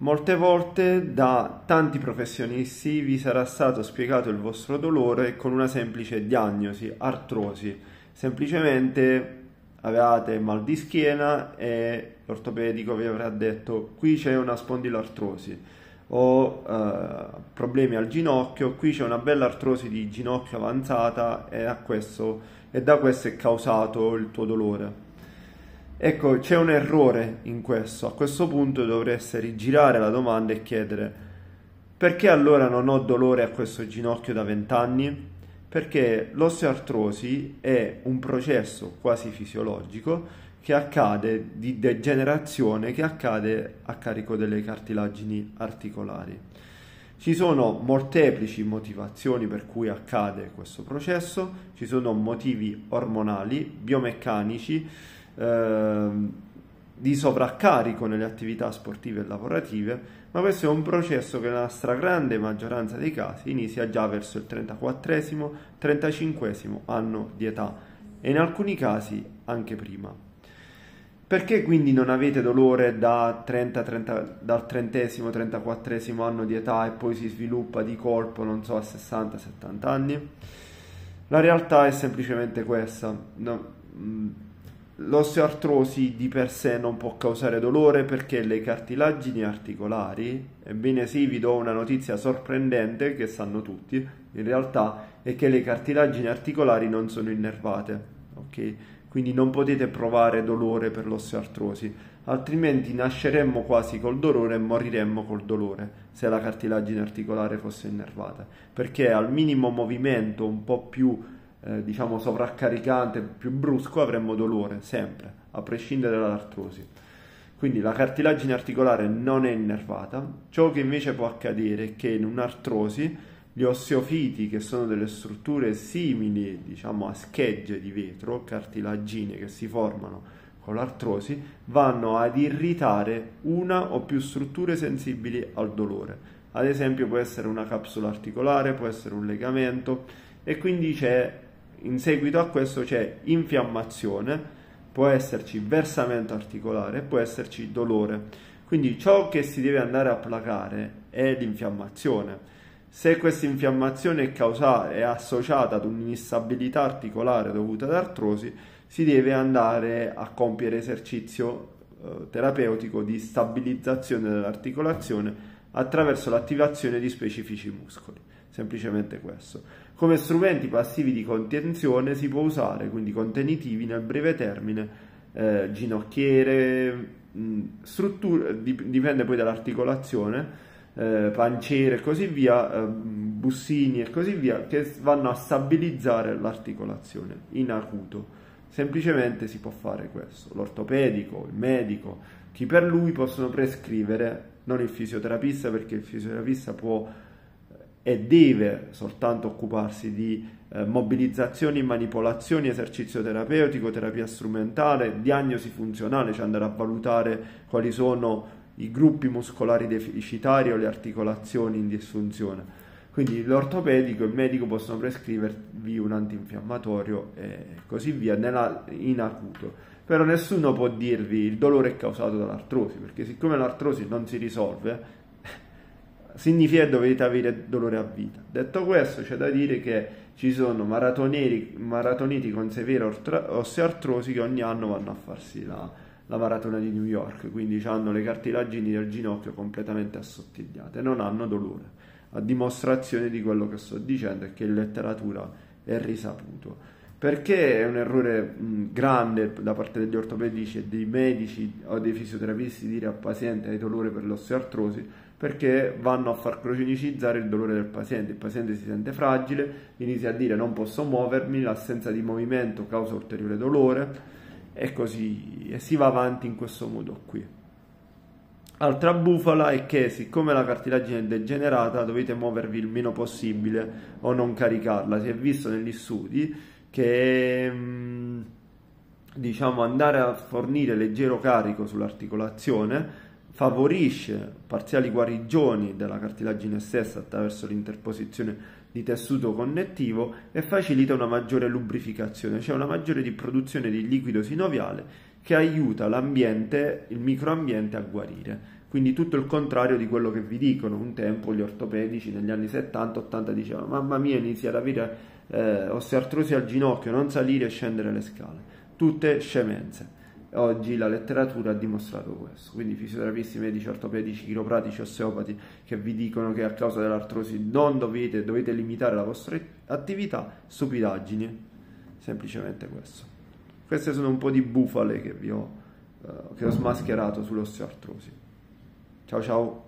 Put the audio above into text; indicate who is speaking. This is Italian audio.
Speaker 1: Molte volte da tanti professionisti vi sarà stato spiegato il vostro dolore con una semplice diagnosi, artrosi. Semplicemente avevate mal di schiena e l'ortopedico vi avrà detto qui c'è una spondiloartrosi o eh, problemi al ginocchio, qui c'è una bella artrosi di ginocchio avanzata e, questo, e da questo è causato il tuo dolore. Ecco, c'è un errore in questo. A questo punto dovreste rigirare la domanda e chiedere perché allora non ho dolore a questo ginocchio da 20 anni? Perché l'osteoartrosi è un processo quasi fisiologico che accade di degenerazione che accade a carico delle cartilagini articolari. Ci sono molteplici motivazioni per cui accade questo processo, ci sono motivi ormonali, biomeccanici, Ehm, di sovraccarico nelle attività sportive e lavorative, ma questo è un processo che nella stragrande maggioranza dei casi inizia già verso il 34-35 anno di età e in alcuni casi anche prima. Perché quindi non avete dolore da 30, 30, dal trentesimo, 34 anno di età e poi si sviluppa di colpo, non so, a 60-70 anni? La realtà è semplicemente questa. No, mm, L'osteoartrosi di per sé non può causare dolore perché le cartilagini articolari, ebbene sì, vi do una notizia sorprendente che sanno tutti, in realtà è che le cartilagini articolari non sono innervate, ok? Quindi non potete provare dolore per l'osteoartrosi, altrimenti nasceremmo quasi col dolore e moriremmo col dolore se la cartilagine articolare fosse innervata, perché al minimo movimento un po' più eh, diciamo sovraccaricante, più brusco, avremmo dolore sempre, a prescindere dall'artrosi. Quindi la cartilagine articolare non è innervata. Ciò che invece può accadere è che in un'artrosi gli osteofiti, che sono delle strutture simili diciamo, a schegge di vetro, cartilagine che si formano con l'artrosi, vanno ad irritare una o più strutture sensibili al dolore. Ad esempio può essere una capsula articolare, può essere un legamento e quindi c'è in seguito a questo c'è infiammazione, può esserci versamento articolare, può esserci dolore. Quindi ciò che si deve andare a placare è l'infiammazione. Se questa infiammazione è, è associata ad un'instabilità articolare dovuta ad artrosi, si deve andare a compiere esercizio eh, terapeutico di stabilizzazione dell'articolazione attraverso l'attivazione di specifici muscoli. Semplicemente questo. Come strumenti passivi di contenzione si può usare, quindi contenitivi nel breve termine, eh, ginocchiere, mh, strutture, dipende poi dall'articolazione, eh, panciere e così via, eh, bussini e così via, che vanno a stabilizzare l'articolazione in acuto. Semplicemente si può fare questo. L'ortopedico, il medico, chi per lui possono prescrivere, non il fisioterapista, perché il fisioterapista può e deve soltanto occuparsi di eh, mobilizzazioni, manipolazioni, esercizio terapeutico, terapia strumentale, diagnosi funzionale, cioè andare a valutare quali sono i gruppi muscolari deficitari o le articolazioni in disfunzione. Quindi l'ortopedico e il medico possono prescrivervi un antinfiammatorio e così via nella, in acuto. Però nessuno può dirvi il dolore è causato dall'artrosi, perché siccome l'artrosi non si risolve, significa che dovete avere dolore a vita. Detto questo, c'è da dire che ci sono maratoneti con severa osteoartrosi che ogni anno vanno a farsi la, la maratona di New York, quindi hanno le cartilagini del ginocchio completamente assottigliate, non hanno dolore, a dimostrazione di quello che sto dicendo e che in letteratura è risaputo. Perché è un errore mh, grande da parte degli ortopedici e dei medici o dei fisioterapisti dire al paziente hai dolore per l'osteoartrosi? Perché vanno a far crocenicizzare il dolore del paziente. Il paziente si sente fragile, inizia a dire non posso muovermi, l'assenza di movimento causa ulteriore dolore e così e si va avanti in questo modo qui. Altra bufala è che siccome la cartilagine è degenerata dovete muovervi il meno possibile o non caricarla. Si è visto negli studi che mm, diciamo andare a fornire leggero carico sull'articolazione favorisce parziali guarigioni della cartilagine stessa attraverso l'interposizione di tessuto connettivo e facilita una maggiore lubrificazione, cioè una maggiore di produzione di liquido sinoviale che aiuta l'ambiente, il microambiente a guarire. Quindi tutto il contrario di quello che vi dicono. Un tempo gli ortopedici negli anni 70-80 dicevano mamma mia inizia ad avere eh, osteoartrosi al ginocchio, non salire e scendere le scale. Tutte scemenze. Oggi la letteratura ha dimostrato questo, quindi fisioterapisti, medici, ortopedici, chiropratici, osteopati che vi dicono che a causa dell'artrosi non dovete, dovete limitare la vostra attività, stupidaggini, semplicemente questo. Queste sono un po' di bufale che ho, uh, che ho smascherato sull'osteoartrosi. Ciao ciao!